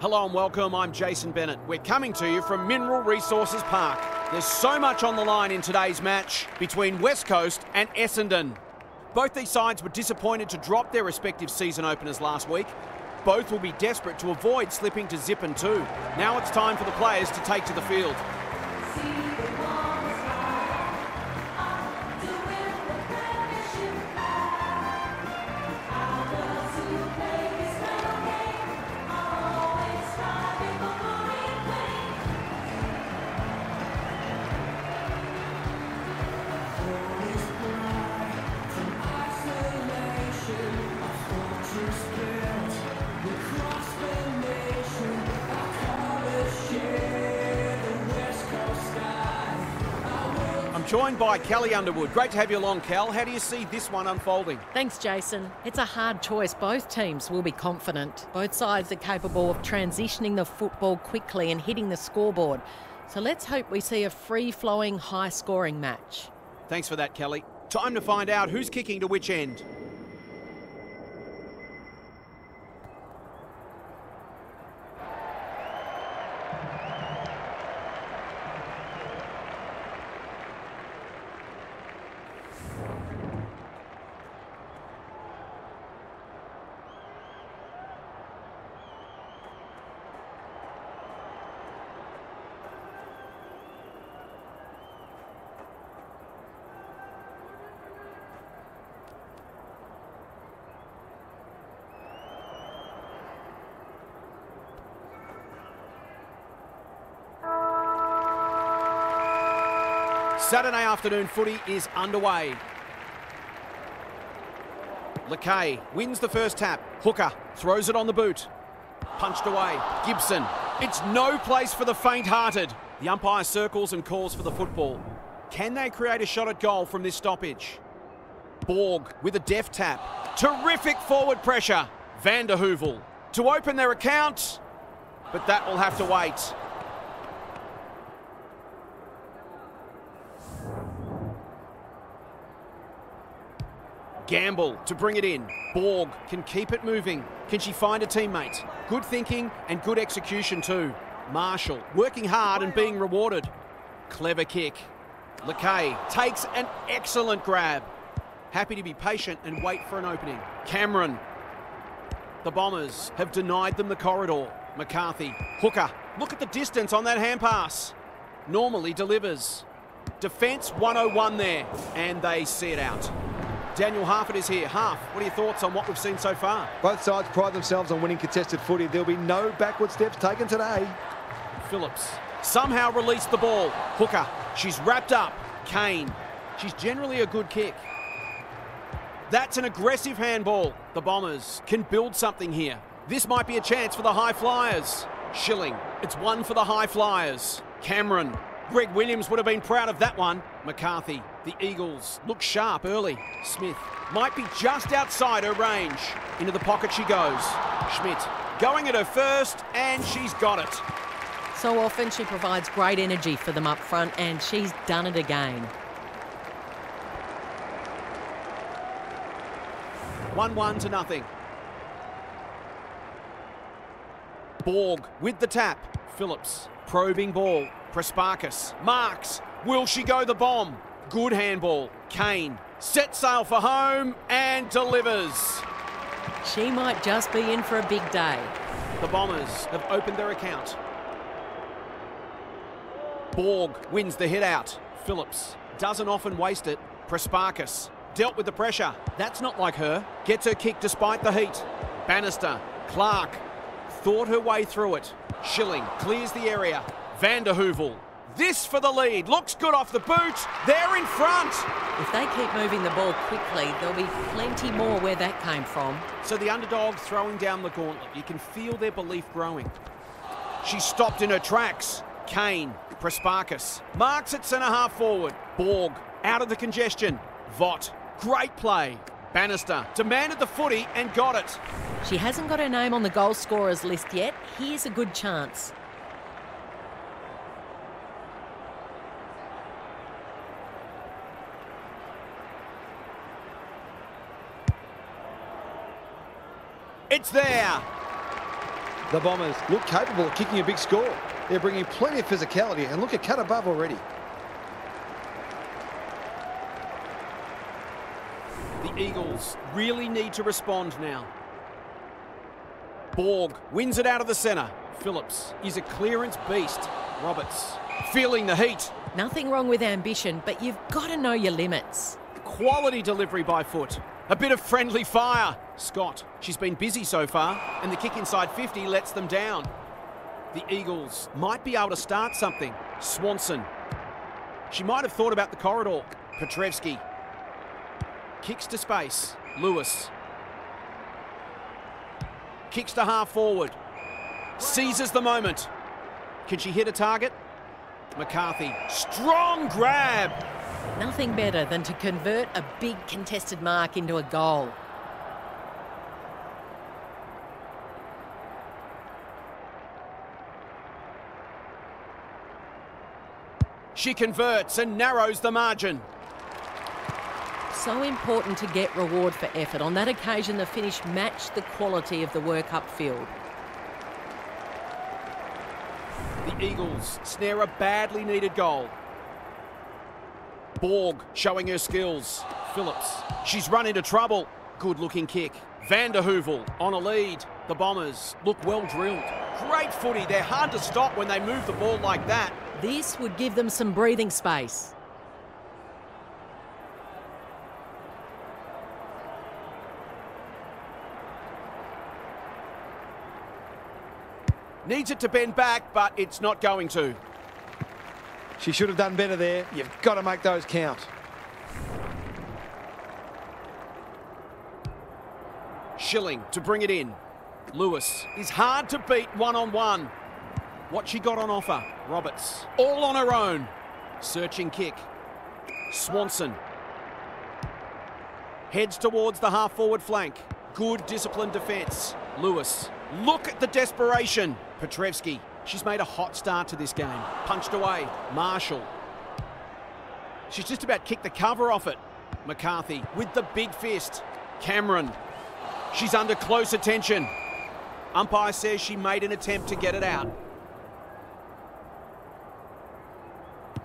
Hello and welcome. I'm Jason Bennett. We're coming to you from Mineral Resources Park. There's so much on the line in today's match between West Coast and Essendon. Both these sides were disappointed to drop their respective season openers last week. Both will be desperate to avoid slipping to zip and two. Now it's time for the players to take to the field. By Kelly Underwood. Great to have you along, Cal. How do you see this one unfolding? Thanks, Jason. It's a hard choice. Both teams will be confident. Both sides are capable of transitioning the football quickly and hitting the scoreboard. So let's hope we see a free flowing, high scoring match. Thanks for that, Kelly. Time to find out who's kicking to which end. Saturday afternoon footy is underway. Lakay wins the first tap. Hooker throws it on the boot. Punched away. Gibson. It's no place for the faint-hearted. The umpire circles and calls for the football. Can they create a shot at goal from this stoppage? Borg with a deft tap. Terrific forward pressure. Van der Heuvel to open their account. But that will have to wait. Gamble to bring it in. Borg can keep it moving. Can she find a teammate? Good thinking and good execution too. Marshall working hard and being rewarded. Clever kick. Lakay takes an excellent grab. Happy to be patient and wait for an opening. Cameron. The Bombers have denied them the corridor. McCarthy. Hooker. Look at the distance on that hand pass. Normally delivers. Defence 101 there. And they see it out. Daniel Harford is here. Harf, what are your thoughts on what we've seen so far? Both sides pride themselves on winning contested footy. There'll be no backward steps taken today. Phillips somehow released the ball. Hooker, she's wrapped up. Kane, she's generally a good kick. That's an aggressive handball. The Bombers can build something here. This might be a chance for the High Flyers. Schilling, it's one for the High Flyers. Cameron, Greg Williams would have been proud of that one. McCarthy, the Eagles look sharp early. Smith might be just outside her range. Into the pocket she goes. Schmidt going at her first, and she's got it. So often she provides great energy for them up front, and she's done it again. 1 1 to nothing. Borg with the tap. Phillips probing ball. Prespakis marks. Will she go the bomb? Good handball. Kane sets sail for home and delivers. She might just be in for a big day. The Bombers have opened their account. Borg wins the hit out. Phillips doesn't often waste it. Prespakis dealt with the pressure. That's not like her. Gets her kick despite the heat. Bannister, Clark thought her way through it. Schilling clears the area. Van der. This for the lead. Looks good off the boot. They're in front. If they keep moving the ball quickly, there'll be plenty more where that came from. So the underdog throwing down the gauntlet. You can feel their belief growing. She stopped in her tracks. Kane, Prespakis, marks at centre half forward. Borg out of the congestion. Vott, great play. Bannister demanded the footy and got it. She hasn't got her name on the goal scorers list yet. Here's a good chance. It's there. The Bombers look capable of kicking a big score. They're bringing plenty of physicality and look at cut above already. The Eagles really need to respond now. Borg wins it out of the centre. Phillips is a clearance beast. Roberts feeling the heat. Nothing wrong with ambition, but you've got to know your limits. Quality delivery by foot. A bit of friendly fire. Scott, she's been busy so far, and the kick inside 50 lets them down. The Eagles might be able to start something. Swanson. She might have thought about the corridor. Petrevski. Kicks to space. Lewis. Kicks to half forward. Seizes the moment. Can she hit a target? McCarthy. Strong grab. Nothing better than to convert a big contested mark into a goal. She converts and narrows the margin. So important to get reward for effort. On that occasion, the finish matched the quality of the work upfield. The Eagles snare a badly needed goal. Borg showing her skills. Phillips. She's run into trouble. Good looking kick. Van der Heuvel on a lead. The Bombers look well drilled. Great footy. They're hard to stop when they move the ball like that. This would give them some breathing space. Needs it to bend back, but it's not going to. She should have done better there. You've got to make those count. Schilling to bring it in. Lewis is hard to beat one on one. What she got on offer? Roberts. All on her own. Searching kick. Swanson. Heads towards the half forward flank. Good disciplined defence. Lewis. Look at the desperation. Petrevski. She's made a hot start to this game. Punched away. Marshall. She's just about kicked the cover off it. McCarthy with the big fist. Cameron. She's under close attention. Umpire says she made an attempt to get it out.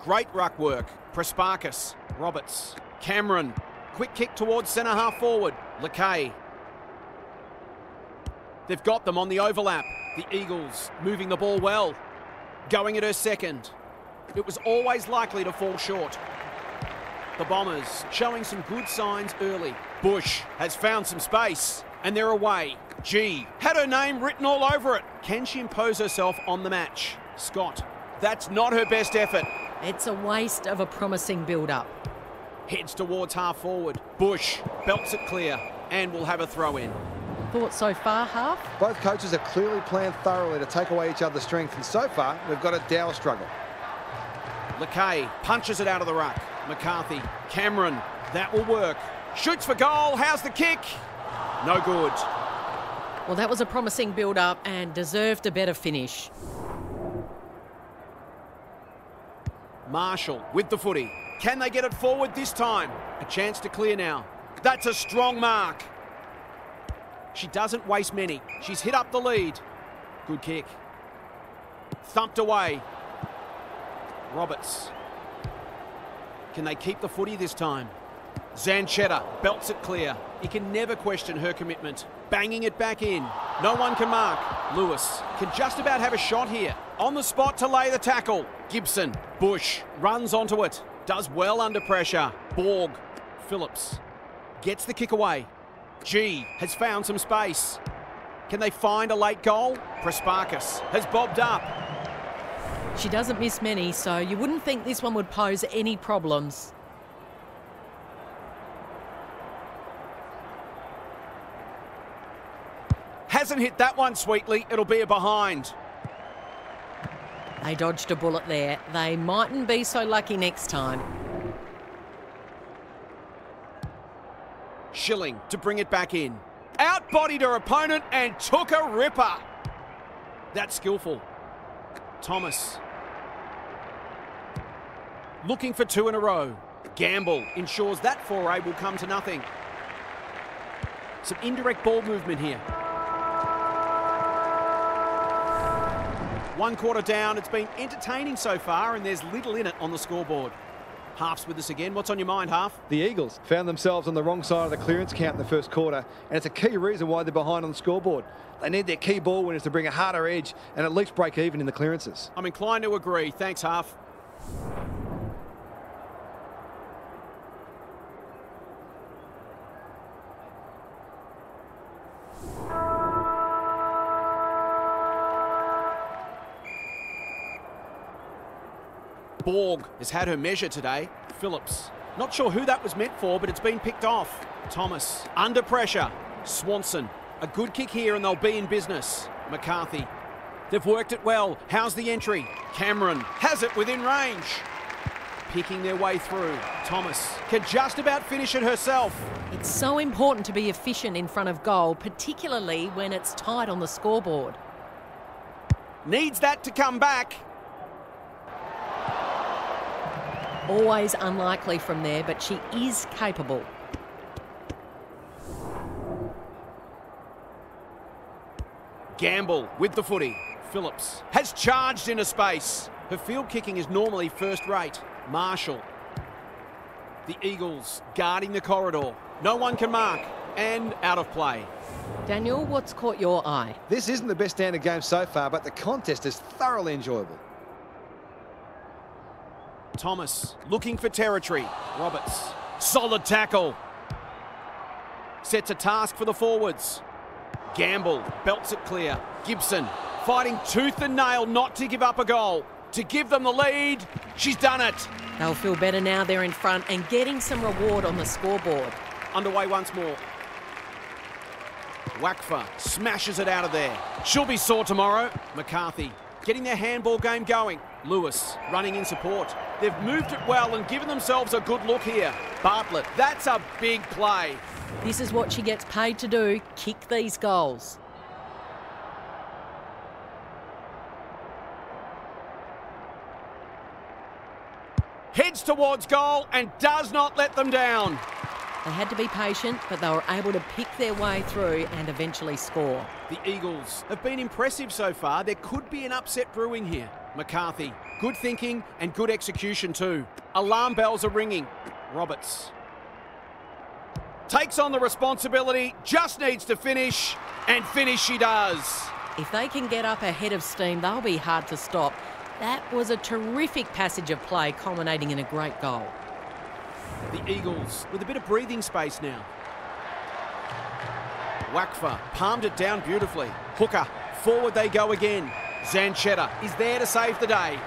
Great ruck work. Prespakis. Roberts. Cameron. Quick kick towards centre half forward. Lakay. They've got them on the overlap. The Eagles moving the ball well. Going at her second. It was always likely to fall short. The Bombers showing some good signs early. Bush has found some space and they're away. Gee had her name written all over it. Can she impose herself on the match? Scott, that's not her best effort. It's a waste of a promising build up. Heads towards half forward. Bush belts it clear and will have a throw in. Thoughts so far, Harf? Both coaches have clearly planned thoroughly to take away each other's strength, and so far, we've got a dour struggle. Lakay punches it out of the ruck. McCarthy, Cameron, that will work. Shoots for goal. How's the kick? No good. Well, that was a promising build up and deserved a better finish. Marshall with the footy. Can they get it forward this time? A chance to clear now. That's a strong mark. She doesn't waste many. She's hit up the lead. Good kick. Thumped away. Roberts. Can they keep the footy this time? Zanchetta belts it clear. You can never question her commitment. Banging it back in. No one can mark. Lewis can just about have a shot here. On the spot to lay the tackle. Gibson. Bush runs onto it. Does well under pressure. Borg. Phillips. Gets the kick away. Gee has found some space. Can they find a late goal? Prespakis has bobbed up. She doesn't miss many, so you wouldn't think this one would pose any problems. Hasn't hit that one sweetly. It'll be a behind. They dodged a bullet there. They mightn't be so lucky next time. Schilling to bring it back in. Outbodied her opponent and took a ripper. That's skillful. Thomas. Looking for two in a row. Gamble ensures that foray will come to nothing. Some indirect ball movement here. One quarter down. It's been entertaining so far, and there's little in it on the scoreboard. Harf's with us again. What's on your mind, Harf? The Eagles found themselves on the wrong side of the clearance count in the first quarter, and it's a key reason why they're behind on the scoreboard. They need their key ball winners to bring a harder edge and at least break even in the clearances. I'm inclined to agree. Thanks, Harf. Borg has had her measure today. Phillips. Not sure who that was meant for, but it's been picked off. Thomas. Under pressure. Swanson. A good kick here and they'll be in business. McCarthy. They've worked it well. How's the entry? Cameron has it within range. Picking their way through. Thomas can just about finish it herself. It's so important to be efficient in front of goal, particularly when it's tight on the scoreboard. Needs that to come back. Always unlikely from there, but she is capable. Gamble with the footy. Phillips has charged into space. Her field kicking is normally first rate. Marshall. The Eagles guarding the corridor. No one can mark. And out of play. Daniel, what's caught your eye? This isn't the best standard game so far, but the contest is thoroughly enjoyable. Thomas looking for territory. Roberts. Solid tackle. Sets a task for the forwards. Gamble belts it clear. Gibson fighting tooth and nail not to give up a goal. To give them the lead. She's done it. They'll feel better now they're in front and getting some reward on the scoreboard. Underway once more. Wakfa smashes it out of there. She'll be sore tomorrow. McCarthy getting their handball game going. Lewis running in support. They've moved it well and given themselves a good look here. Bartlett, that's a big play. This is what she gets paid to do kick these goals. Heads towards goal and does not let them down. They had to be patient, but they were able to pick their way through and eventually score. The Eagles have been impressive so far. There could be an upset brewing here. McCarthy, good thinking and good execution too. Alarm bells are ringing. Roberts takes on the responsibility, just needs to finish, and finish she does. If they can get up ahead of steam, they'll be hard to stop. That was a terrific passage of play, culminating in a great goal. The Eagles with a bit of breathing space now. Wakfa palmed it down beautifully. Hooker, forward they go again. Zanchetta is there to save the day.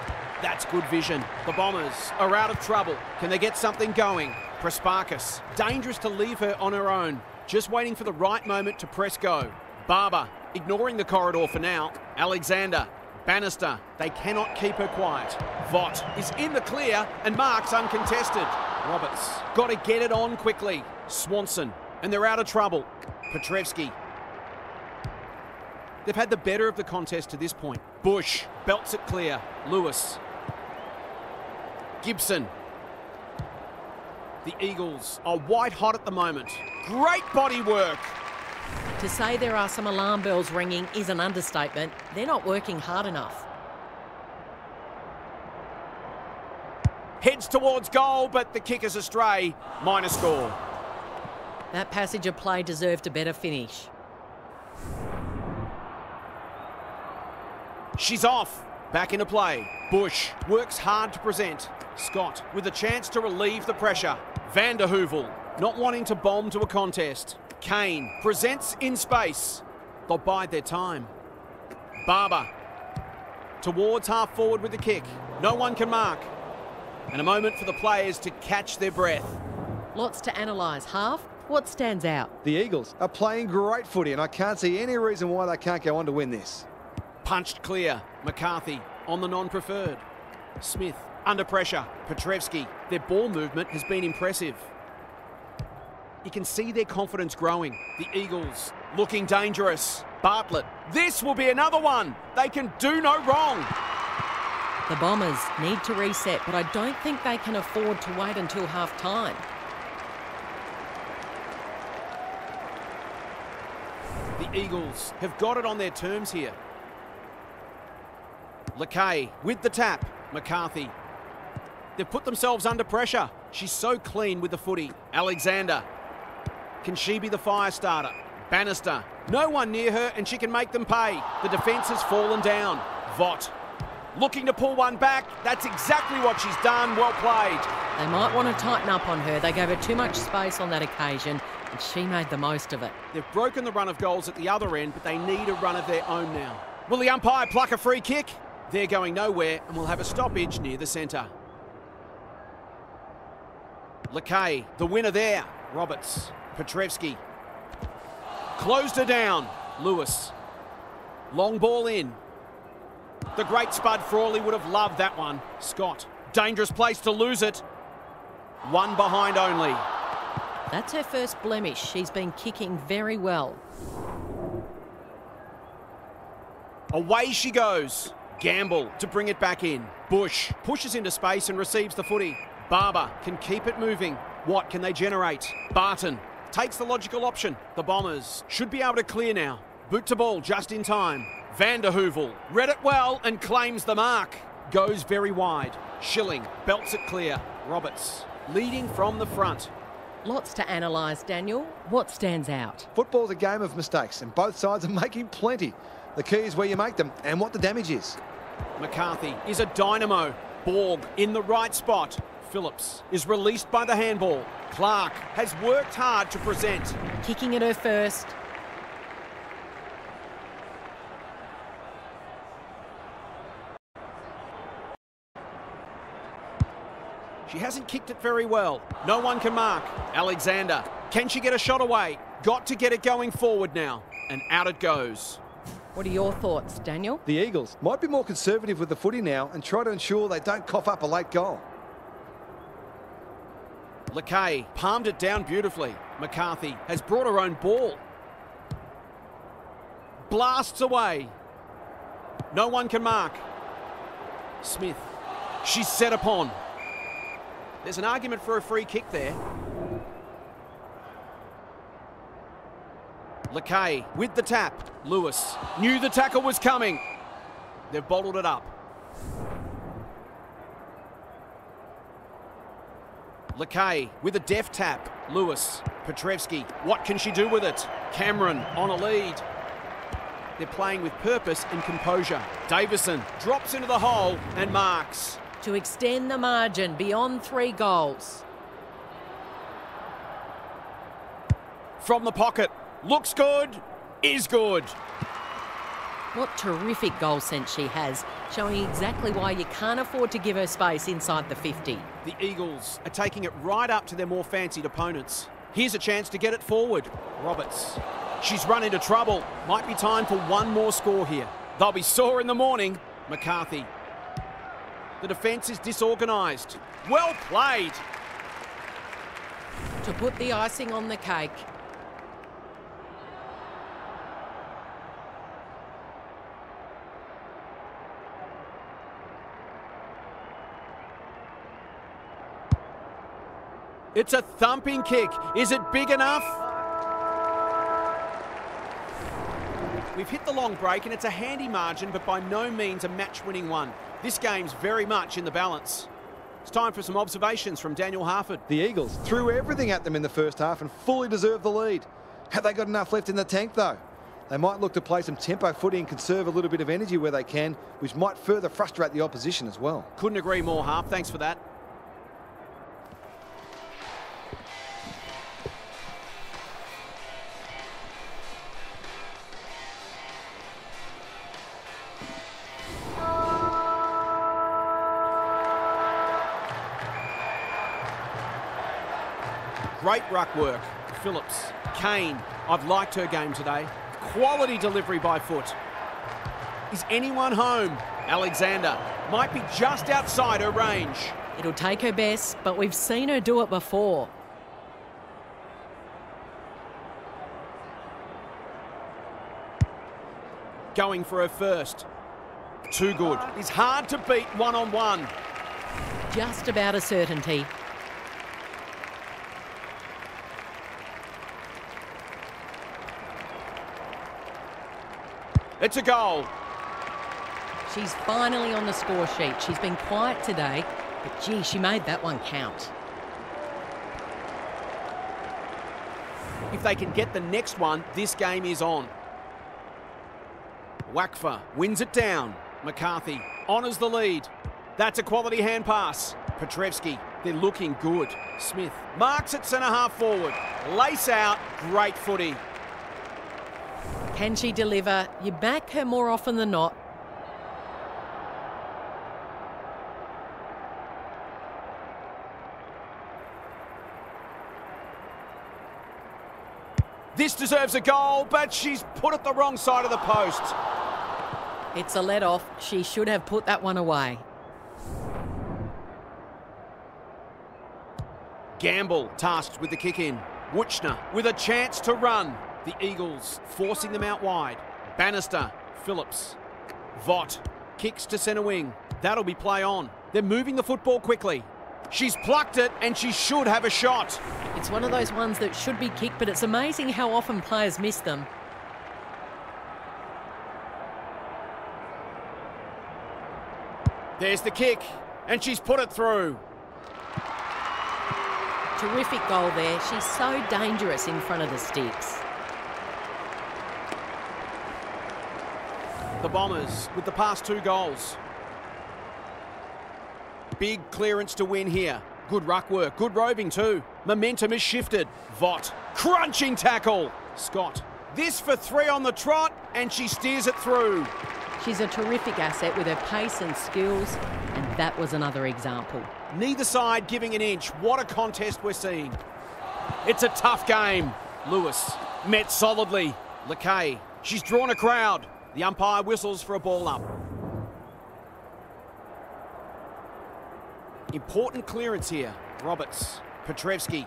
That's good vision. The Bombers are out of trouble. Can they get something going? Prespakis, dangerous to leave her on her own. Just waiting for the right moment to press go. Barber, ignoring the corridor for now. Alexander, Bannister, they cannot keep her quiet. Vott is in the clear and marks uncontested. Roberts, got to get it on quickly. Swanson, and they're out of trouble. Petrevski. They've had the better of the contest to this point. Bush belts it clear. Lewis. Gibson. The Eagles are white hot at the moment. Great body work. To say there are some alarm bells ringing is an understatement. They're not working hard enough. Heads towards goal, but the kick is astray. Minor score. That passage of play deserved a better finish. She's off. Back into play. Bush works hard to present. Scott with a chance to relieve the pressure. Van der Heuvel not wanting to bomb to a contest. Kane presents in space. They'll bide their time. Barber towards half forward with the kick. No one can mark. And a moment for the players to catch their breath. Lots to analyse. Harf, what stands out? The Eagles are playing great footy, and I can't see any reason why they can't go on to win this. Punched clear. McCarthy on the non-preferred. Smith under pressure. Petrevski. Their ball movement has been impressive. You can see their confidence growing. The Eagles looking dangerous. Bartlett. This will be another one. They can do no wrong. The Bombers need to reset, but I don't think they can afford to wait until half time. Eagles have got it on their terms here. Lakay with the tap. McCarthy. They've put themselves under pressure. She's so clean with the footy. Alexander. Can she be the fire starter? Bannister. No one near her and she can make them pay. The defence has fallen down. Vott. Looking to pull one back. That's exactly what she's done. Well played. They might want to tighten up on her. They gave her too much space on that occasion, and she made the most of it. They've broken the run of goals at the other end, but they need a run of their own now. Will the umpire pluck a free kick? They're going nowhere and will have a stoppage near the centre. Lakay, the winner there. Roberts. Petrevski. Closed her down. Lewis. Long ball in. The great Spud Frawley would have loved that one. Scott. Dangerous place to lose it. One behind only. That's her first blemish. She's been kicking very well. Away she goes. Gamble to bring it back in. Bush pushes into space and receives the footy. Barber can keep it moving. What can they generate? Barton takes the logical option. The Bombers should be able to clear now. Boot to ball just in time. Van der Heuvel read it well and claims the mark. Goes very wide. Schilling belts it clear. Roberts leading from the front. Lots to analyse, Daniel. What stands out? Football's a game of mistakes, and both sides are making plenty. The key is where you make them and what the damage is. McCarthy is a dynamo. Borg in the right spot. Phillips is released by the handball. Clark has worked hard to present. Kicking at her first. She hasn't kicked it very well. No one can mark. Alexander. Can she get a shot away? Got to get it going forward now. And out it goes. What are your thoughts, Daniel? The Eagles might be more conservative with the footy now and try to ensure they don't cough up a late goal. Lakay palmed it down beautifully. McCarthy has brought her own ball. Blasts away. No one can mark. Smith. She's set upon. There's an argument for a free kick there. Lakay with the tap. Lewis knew the tackle was coming. They've bottled it up. Lakay with a deft tap. Lewis, Petrevski. What can she do with it? Cameron on a lead. They're playing with purpose and composure. Davison drops into the hole and marks. To extend the margin beyond three goals. From the pocket. Looks good. Is good. What terrific goal sense she has, showing exactly why you can't afford to give her space inside the 50. The Eagles are taking it right up to their more fancied opponents. Here's a chance to get it forward. Roberts. She's run into trouble. Might be time for one more score here. They'll be sore in the morning. McCarthy. The defence is disorganised. Well played. To put the icing on the cake, It's a thumping kick. Is it big enough? We've hit the long break and it's a handy margin, but by no means a match winning one. This game's very much in the balance. It's time for some observations from Daniel Harford. The Eagles threw everything at them in the first half and fully deserved the lead. Have they got enough left in the tank though? They might look to play some tempo footy and conserve a little bit of energy where they can, which might further frustrate the opposition as well. Couldn't agree more, Harf. Thanks for that. Great work. Phillips, Kane. I've liked her game today. Quality delivery by foot. Is anyone home? Alexander might be just outside her range. it'll take her best, but we've seen her do it before. Going for her first. Too good. It's hard to beat one on one. Just about a certainty. It's a goal. She's finally on the score sheet. She's been quiet today, but gee, she made that one count. If they can get the next one, this game is on. Wakfa wins it down. McCarthy honours the lead. That's a quality hand pass. Petrevski, they're looking good. Smith marks at centre half forward. Lace out, great footy. Can she deliver? You back her more often than not. This deserves a goal, but she's put it the wrong side of the post. It's a let off. She should have put that one away. Gamble tasked with the kick in. Wuchner with a chance to run. The Eagles forcing them out wide. Bannister, Phillips. Vott kicks to centre wing. That'll be play on. They're moving the football quickly. She's plucked it and she should have a shot. It's one of those ones that should be kicked, but it's amazing how often players miss them. There's the kick, and she's put it through. Terrific goal there. She's so dangerous in front of the sticks. The Bombers with the past two goals. Big clearance to win here. Good ruck work, good roving too. Momentum is shifted. Vott, crunching tackle. Scott, this for three on the trot, and she steers it through. She's a terrific asset with her pace and skills, and that was another example. Neither side giving an inch. What a contest we're seeing. It's a tough game. Lewis met solidly. Lakay, she's drawn a crowd. The umpire whistles for a ball up. Important clearance here. Roberts, Petrevski.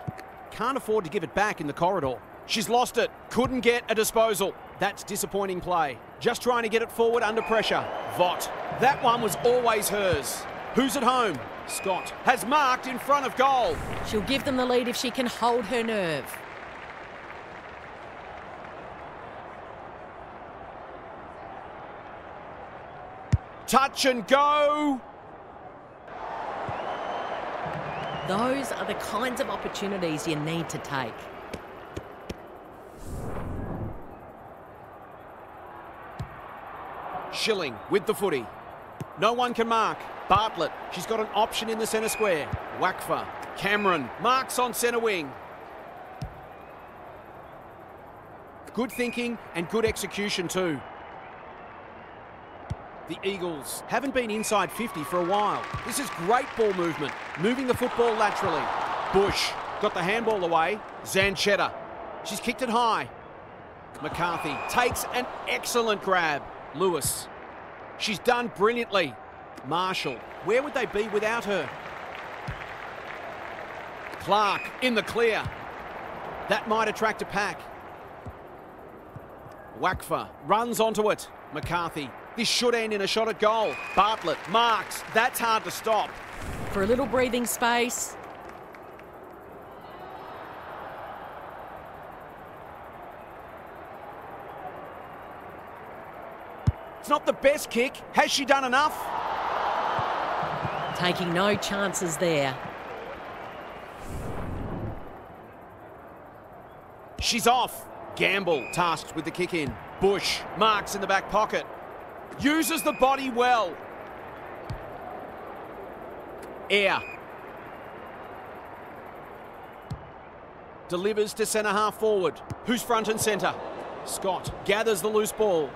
Can't afford to give it back in the corridor. She's lost it. Couldn't get a disposal. That's disappointing play. Just trying to get it forward under pressure. Vott, That one was always hers. Who's at home? Scott has marked in front of goal. She'll give them the lead if she can hold her nerve. Touch and go. Those are the kinds of opportunities you need to take. Schilling with the footy. No one can mark. Bartlett, she's got an option in the centre square. Wakfa, Cameron, marks on centre wing. Good thinking and good execution too. The Eagles haven't been inside 50 for a while. This is great ball movement, moving the football laterally. Bush got the handball away. Zanchetta, she's kicked it high. McCarthy takes an excellent grab. Lewis, she's done brilliantly. Marshall, where would they be without her? Clark in the clear. That might attract a pack. Wakfa runs onto it. McCarthy. This should end in a shot at goal. Bartlett marks. That's hard to stop. For a little breathing space. It's not the best kick. Has she done enough? Taking no chances there. She's off. Gamble tasked with the kick in. Bush marks in the back pocket. Uses the body well. Air. Delivers to centre half forward. Who's front and centre? Scott gathers the loose ball.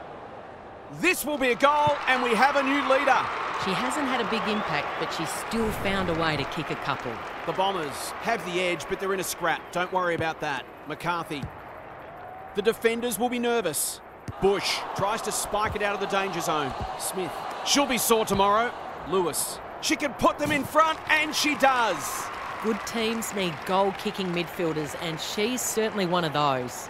This will be a goal, and we have a new leader. She hasn't had a big impact, but she's still found a way to kick a couple. The Bombers have the edge, but they're in a scrap. Don't worry about that. McCarthy. The defenders will be nervous. Bush tries to spike it out of the danger zone. Smith. She'll be sore tomorrow. Lewis. She can put them in front, and she does. Good teams need goal kicking midfielders, and she's certainly one of those.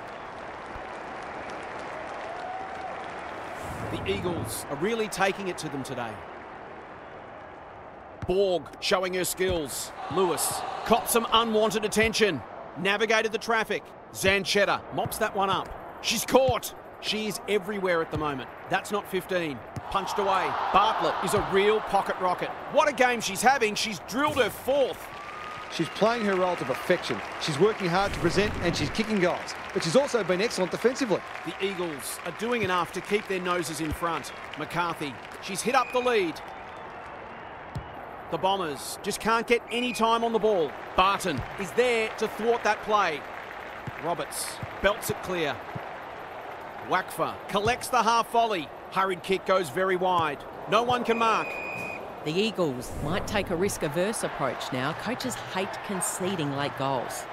The Eagles are really taking it to them today. Borg showing her skills. Lewis copped some unwanted attention. Navigated the traffic. Zanchetta mops that one up. She's caught. She is everywhere at the moment. That's not 15. Punched away. Bartlett is a real pocket rocket. What a game she's having. She's drilled her fourth. She's playing her role to perfection. She's working hard to present and she's kicking goals. But she's also been excellent defensively. The Eagles are doing enough to keep their noses in front. McCarthy, she's hit up the lead. The Bombers just can't get any time on the ball. Barton is there to thwart that play. Roberts belts it clear. Wakfa collects the half volley. Hurried kick goes very wide. No one can mark. The Eagles might take a risk averse approach now. Coaches hate conceding late goals.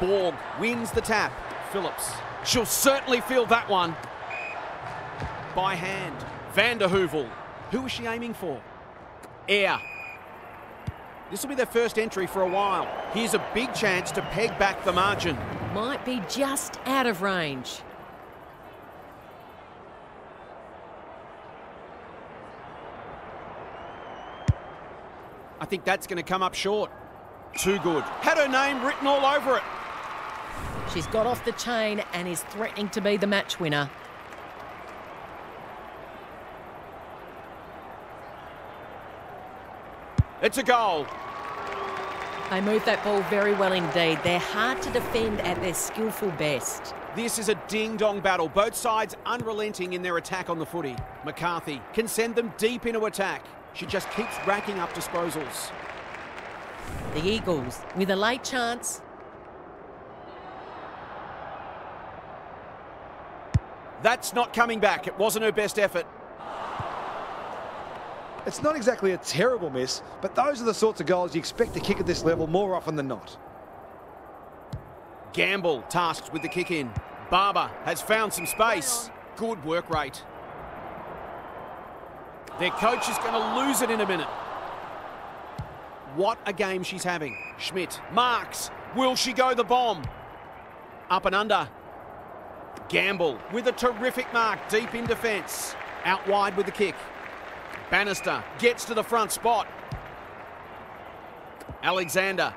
Borg wins the tap. Phillips. She'll certainly feel that one. By hand. Van der. Who is she aiming for? Air. This will be their first entry for a while. Here's a big chance to peg back the margin. Might be just out of range. I think that's going to come up short. Too good. Had her name written all over it. She's got off the chain and is threatening to be the match winner. It's a goal. They move that ball very well indeed. They're hard to defend at their skillful best. This is a ding-dong battle. Both sides unrelenting in their attack on the footy. McCarthy can send them deep into attack. She just keeps racking up disposals. The Eagles, with a late chance, That's not coming back. It wasn't her best effort. It's not exactly a terrible miss, but those are the sorts of goals you expect to kick at this level more often than not. Gamble tasked with the kick in. Barber has found some space. Good work rate. Their coach is going to lose it in a minute. What a game she's having. Schmidt marks. Will she go the bomb? Up and under. Gamble with a terrific mark deep in defence. Out wide with the kick. Bannister gets to the front spot. Alexander.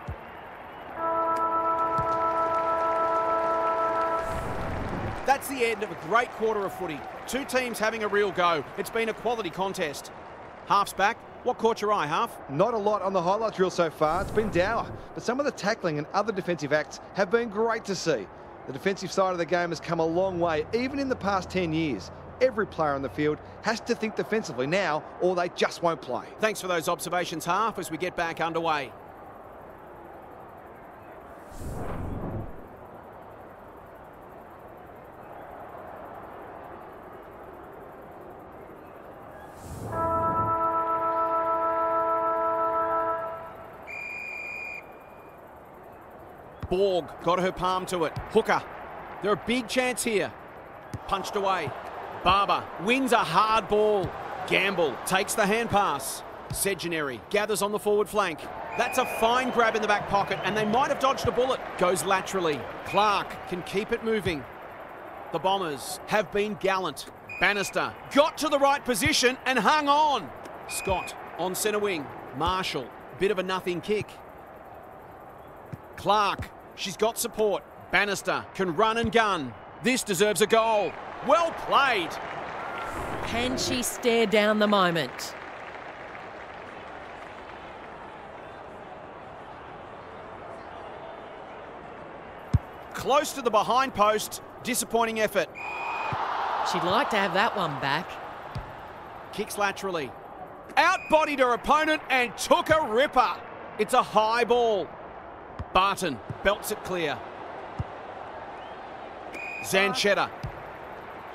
That's the end of a great quarter of footy. Two teams having a real go. It's been a quality contest. Harf's back. What caught your eye, Harf? Not a lot on the highlights reel so far. It's been dour, but some of the tackling and other defensive acts have been great to see. The defensive side of the game has come a long way, even in the past 10 years. Every player on the field has to think defensively now, or they just won't play. Thanks for those observations, Harf, as we get back underway. Borg got her palm to it. Hooker. They're a big chance here. Punched away. Barber wins a hard ball. Gamble takes the hand pass. Segenary gathers on the forward flank. That's a fine grab in the back pocket, and they might have dodged a bullet. Goes laterally. Clark can keep it moving. The Bombers have been gallant. Bannister got to the right position and hung on. Scott on centre wing. Marshall, bit of a nothing kick. Clark, she's got support. Bannister can run and gun. This deserves a goal. Well played. can she stare down the moment? Close to the behind post. Disappointing effort. She'd like to have that one back. Kicks laterally. Outbodied her opponent and took a ripper. It's a high ball. Barton belts it clear. Zanchetta.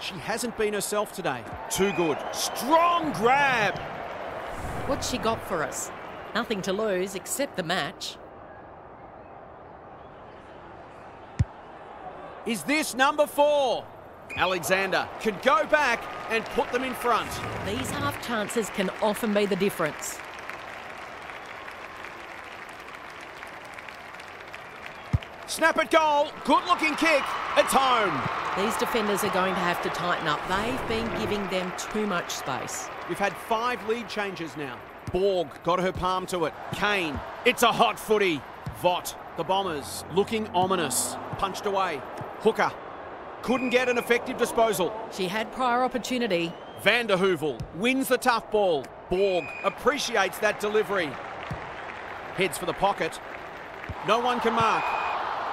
She hasn't been herself today. Too good. Strong grab. What's she got for us? Nothing to lose except the match. Is this number four? Alexander can go back and put them in front. These half chances can often be the difference. Snap at goal. Good looking kick. It's home. These defenders are going to have to tighten up. They've been giving them too much space. We've had five lead changes now. Borg got her palm to it. Kane. It's a hot footy. Vott. The Bombers looking ominous. Punched away. Hooker. couldn't get an effective disposal. She had prior opportunity. Van der Heuvel wins the tough ball. Borg appreciates that delivery. Heads for the pocket. No one can mark.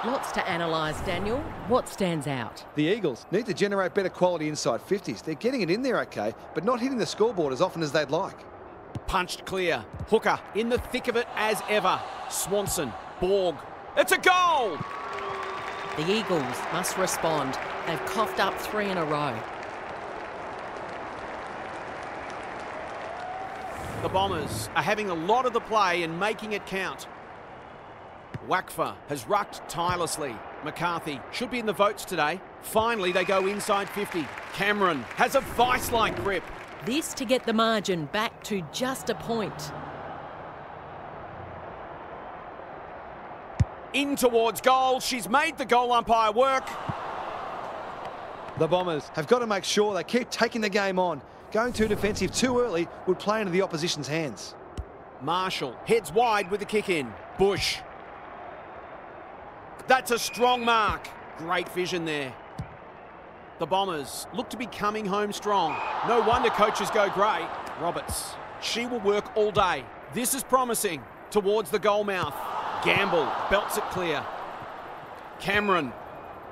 Lots to analyse, Daniel. What stands out? The Eagles need to generate better quality inside 50s. They're getting it in there okay, but not hitting the scoreboard as often as they'd like. Punched clear. Hooker in the thick of it as ever. Swanson. Borg. It's a goal! The Eagles must respond. They've coughed up three in a row. The Bombers are having a lot of the play and making it count. Wakfa has rucked tirelessly. McCarthy should be in the votes today. Finally, they go inside 50. Cameron has a vice-like grip. This to get the margin back to just a point. In towards goal. She's made the goal umpire work. The Bombers have got to make sure they keep taking the game on. Going too defensive too early would play into the opposition's hands. Marshall heads wide with the kick in. Bush. That's a strong mark. Great vision there. The Bombers look to be coming home strong. No wonder coaches go great. Roberts. She will work all day. This is promising. Towards the goal mouth. Gamble belts it clear. Cameron.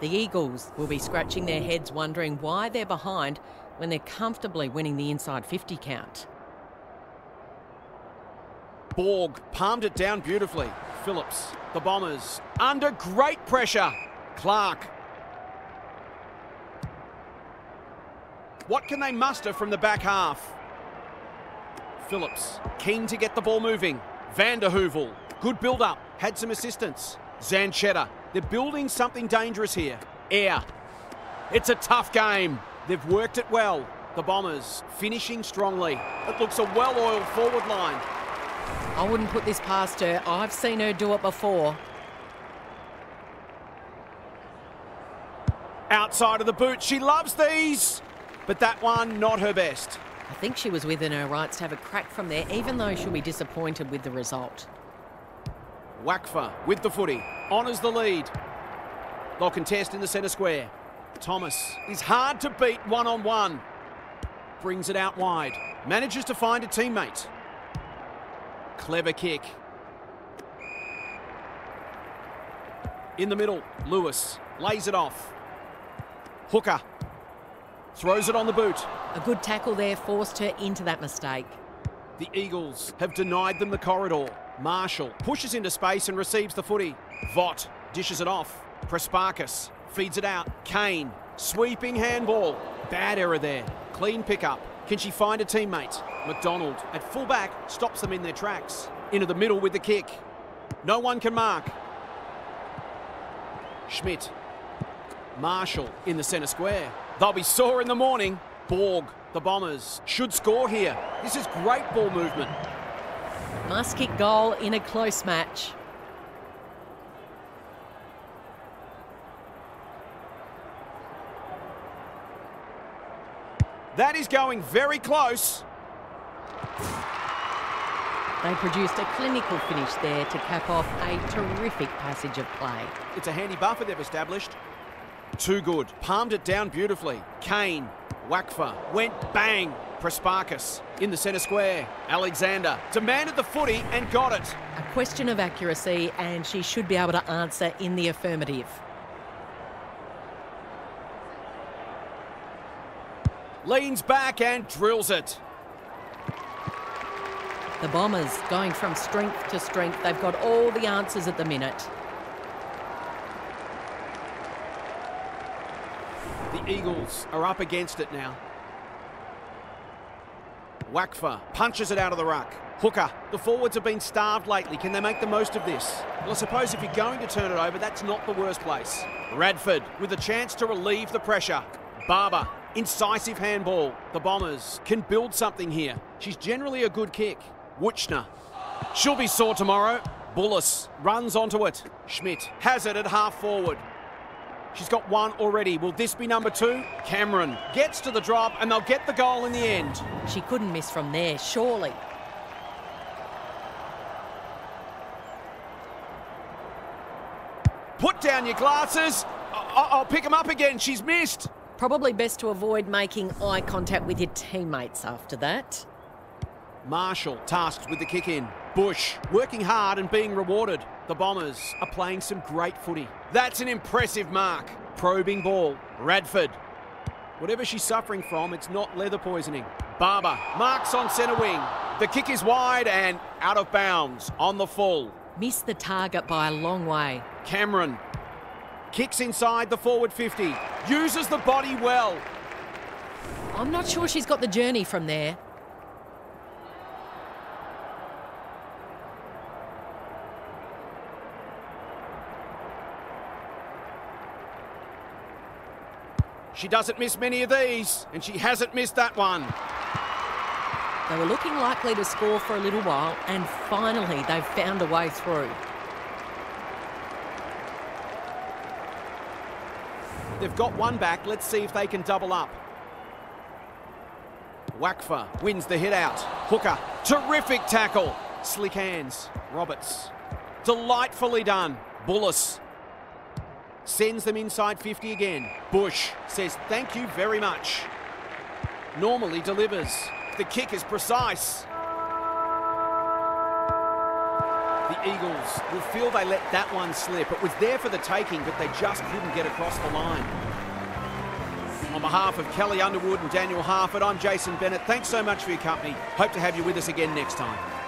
The Eagles will be scratching their heads wondering why they're behind when they're comfortably winning the inside 50 count. Borg palmed it down beautifully. Phillips, the Bombers, under great pressure. Clark. What can they muster from the back half? Phillips, keen to get the ball moving. Van der Heuvel, good build-up, had some assistance. Zanchetta, they're building something dangerous here. Air. It's a tough game. They've worked it well. The Bombers finishing strongly. It looks a well-oiled forward line. I wouldn't put this past her. I've seen her do it before. Outside of the boot, she loves these. But that one, not her best. I think she was within her rights to have a crack from there, even though she'll be disappointed with the result. Wakfa with the footy, honours the lead. They'll contest in the centre square. Thomas is hard to beat one on one. Brings it out wide. Manages to find a teammate. Clever kick. In the middle, Lewis lays it off. Hooker throws it on the boot. A good tackle there forced her into that mistake. The Eagles have denied them the corridor. Marshall pushes into space and receives the footy. Vott dishes it off. Prespakis feeds it out. Kane, sweeping handball. Bad error there. Clean pickup. Can she find a teammate? McDonald at fullback stops them in their tracks. Into the middle with the kick. No one can mark. Schmidt. Marshall in the centre square. They'll be sore in the morning. Borg, the Bombers, should score here. This is great ball movement. Must kick goal in a close match. That is going very close. They produced a clinical finish there to cap off a terrific passage of play. It's a handy buffer they've established. Too good. Palmed it down beautifully. Kane, Wakfa, went bang. Prespakis in the centre square. Alexander demanded the footy and got it. A question of accuracy, and she should be able to answer in the affirmative. Leans back and drills it. The Bombers going from strength to strength. They've got all the answers at the minute. The Eagles are up against it now. Wakfa punches it out of the ruck. Hooker, the forwards have been starved lately. Can they make the most of this? Well, I suppose if you're going to turn it over, that's not the worst place. Radford with a chance to relieve the pressure. Barber, incisive handball. The Bombers can build something here. She's generally a good kick. Wuchner, she'll be sore tomorrow. Bullis runs onto it. Schmidt has it at half forward. She's got one already. Will this be number two? Cameron gets to the drop and they'll get the goal in the end. She couldn't miss from there, surely. Put down your glasses. I'll pick them up again. She's missed. Probably best to avoid making eye contact with your teammates after that. Marshall tasked with the kick in. Bush working hard and being rewarded. The Bombers are playing some great footy. That's an impressive mark. Probing ball. Radford. Whatever she's suffering from, it's not leather poisoning. Barber marks on centre wing. The kick is wide and out of bounds on the full. Missed the target by a long way. Cameron kicks inside the forward 50. Uses the body well. I'm not sure she's got the journey from there. She doesn't miss many of these, and she hasn't missed that one. They were looking likely to score for a little while, and finally they've found a way through. They've got one back. Let's see if they can double up. Wakfa wins the hit out. Hooker, terrific tackle. Slick hands. Roberts, delightfully done. Bullis sends them inside 50 again. Bush says thank you very much. Normally delivers. The kick is precise. Eagles will feel they let that one slip. It was there for the taking, but they just couldn't get across the line. On behalf of Kelly Underwood and Daniel Harford, I'm Jason Bennett. Thanks so much for your company. Hope to have you with us again next time.